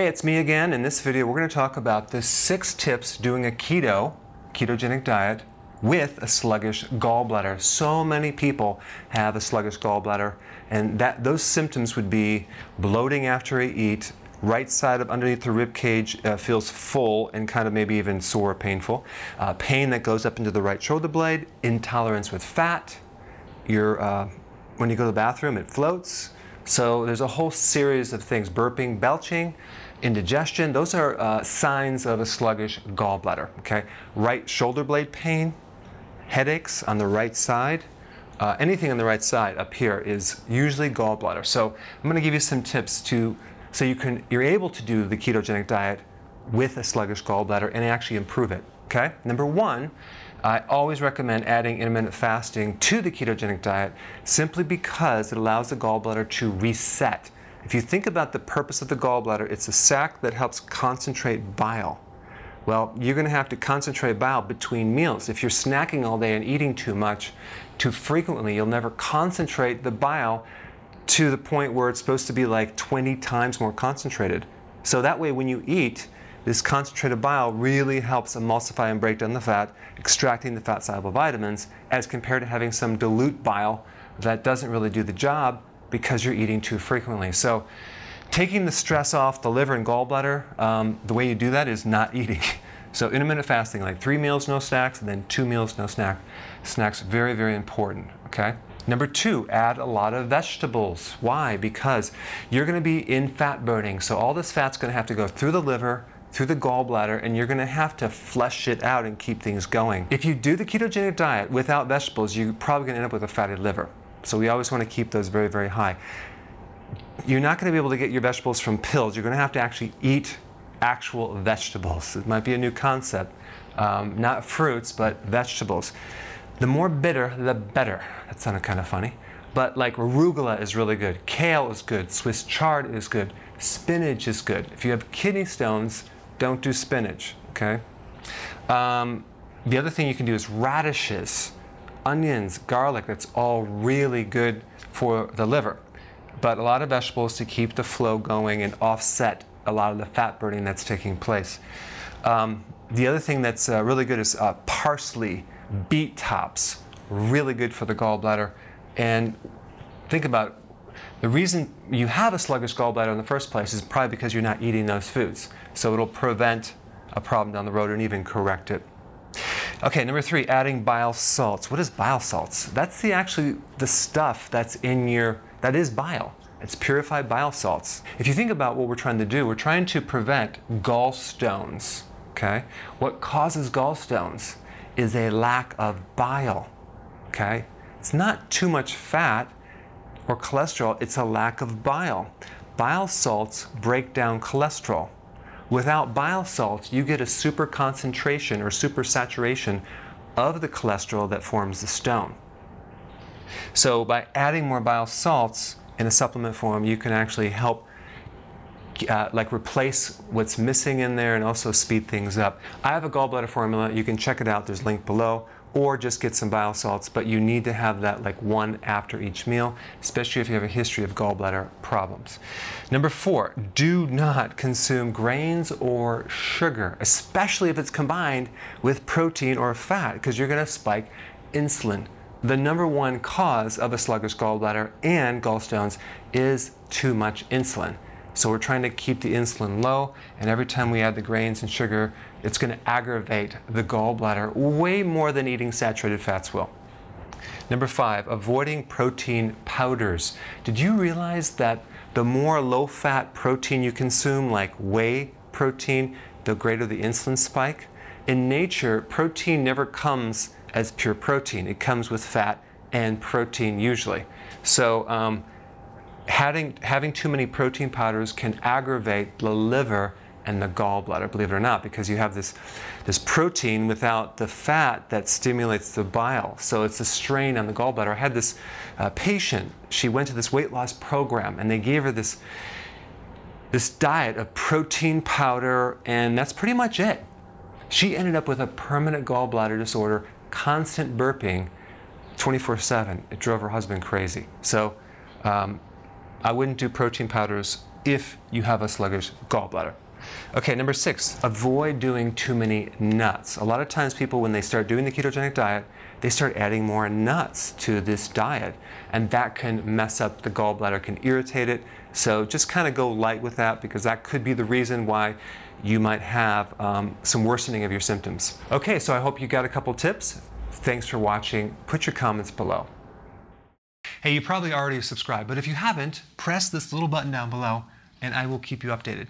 Hey, it's me again. In this video, we're going to talk about the six tips doing a keto, ketogenic diet with a sluggish gallbladder. So many people have a sluggish gallbladder, and that those symptoms would be bloating after they eat, right side of underneath the rib cage uh, feels full and kind of maybe even sore or painful, uh, pain that goes up into the right shoulder blade, intolerance with fat, your, uh, when you go to the bathroom, it floats. So there's a whole series of things, burping, belching, indigestion. Those are uh, signs of a sluggish gallbladder, okay? Right shoulder blade pain, headaches on the right side, uh, anything on the right side up here is usually gallbladder. So I'm going to give you some tips to so you can you're able to do the ketogenic diet with a sluggish gallbladder and actually improve it. Okay. Number one, I always recommend adding intermittent fasting to the ketogenic diet simply because it allows the gallbladder to reset. If you think about the purpose of the gallbladder, it's a sac that helps concentrate bile. Well, you're going to have to concentrate bile between meals. If you're snacking all day and eating too much, too frequently, you'll never concentrate the bile to the point where it's supposed to be like 20 times more concentrated. So that way, when you eat, this concentrated bile really helps emulsify and break down the fat, extracting the fat soluble vitamins, as compared to having some dilute bile that doesn't really do the job because you're eating too frequently. So, taking the stress off the liver and gallbladder, um, the way you do that is not eating. So, intermittent fasting, like three meals, no snacks, and then two meals, no snack. Snacks, very, very important, okay? Number two, add a lot of vegetables. Why? Because you're going to be in fat burning. So, all this fat's going to have to go through the liver, through the gallbladder and you're going to have to flush it out and keep things going. If you do the ketogenic diet without vegetables, you're probably to end up with a fatty liver. So we always want to keep those very, very high. You're not going to be able to get your vegetables from pills. You're going to have to actually eat actual vegetables. It might be a new concept. Um, not fruits, but vegetables. The more bitter, the better. That sounded kind of funny. But like arugula is really good. Kale is good. Swiss chard is good. Spinach is good. If you have kidney stones, don't do spinach, okay? Um, the other thing you can do is radishes, onions, garlic. That's all really good for the liver. But a lot of vegetables to keep the flow going and offset a lot of the fat burning that's taking place. Um, the other thing that's uh, really good is uh, parsley, beet tops, really good for the gallbladder. And think about the reason you have a sluggish gallbladder in the first place is probably because you're not eating those foods. So it'll prevent a problem down the road and even correct it. Okay, number three, adding bile salts. What is bile salts? That's the actually the stuff that's in your that is bile. It's purified bile salts. If you think about what we're trying to do, we're trying to prevent gallstones. Okay, what causes gallstones is a lack of bile. Okay, it's not too much fat or cholesterol, it's a lack of bile. Bile salts break down cholesterol. Without bile salts, you get a super concentration or super saturation of the cholesterol that forms the stone. So by adding more bile salts in a supplement form, you can actually help uh, like replace what's missing in there and also speed things up. I have a gallbladder formula. You can check it out. There's a link below or just get some bile salts, but you need to have that like one after each meal, especially if you have a history of gallbladder problems. Number four, do not consume grains or sugar, especially if it's combined with protein or fat, because you're going to spike insulin. The number one cause of a sluggish gallbladder and gallstones is too much insulin. So we're trying to keep the insulin low, and every time we add the grains and sugar, it's going to aggravate the gallbladder way more than eating saturated fats will. Number five, avoiding protein powders. Did you realize that the more low fat protein you consume, like whey protein, the greater the insulin spike? In nature, protein never comes as pure protein, it comes with fat and protein usually. So, um, having, having too many protein powders can aggravate the liver and the gallbladder, believe it or not, because you have this, this protein without the fat that stimulates the bile. So it's a strain on the gallbladder. I had this uh, patient, she went to this weight loss program and they gave her this, this diet of protein powder, and that's pretty much it. She ended up with a permanent gallbladder disorder, constant burping 24 7. It drove her husband crazy. So um, I wouldn't do protein powders if you have a sluggish gallbladder. Okay, number six, avoid doing too many nuts. A lot of times people, when they start doing the ketogenic diet, they start adding more nuts to this diet, and that can mess up the gallbladder, can irritate it. So just kind of go light with that because that could be the reason why you might have um, some worsening of your symptoms. Okay, so I hope you got a couple tips. Thanks for watching. Put your comments below. Hey, you probably already subscribed, but if you haven't, press this little button down below and I will keep you updated.